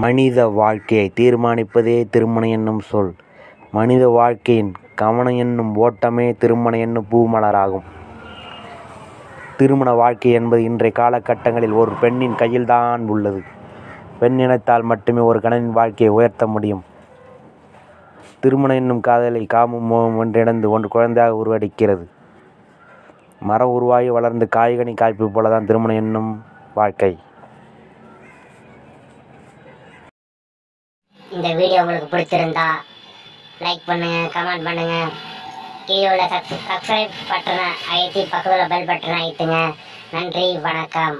மனித வாழ்க்கையை தீர்மானிப்பதே திருமணம் என்னும் சொல். மனித வாழ்க்கையின் கவனம் என்னும் ஓட்டமே திருமணம் என்னும் பூமலராகும். திருமண வாழ்க்கை என்பது இன்றைய காலகட்டங்களில் ஒரு பெண்ணின் கையில்தான் உள்ளது. பெண் நினைத்தால் மட்டுமே ஒரு கணவனின் வாழ்க்கையை உயர்த்த முடியும். திருமணம் என்னும் காதலில் காமம் மோகமும் ஒன்றிணைந்து ஒன்று குழந்தையாக உருவடிக்கிறது மரம் உருவாகி வளர்ந்து காய்கனி போல தான் திருமணம் என்னும் வாழ்க்கை. இந்த வீடியோ உங்களுக்கு பிடிச்சிருந்தா லைக் பண்ணுங்க கமெண்ட் பண்ணுங்க. கீழே உள்ள சப்ஸ்கிரைப் பட்டனை அழுத்தி பக்கத்தில் பெல் பட்டனை அழுத்துங்க. நன்றி வணக்கம்.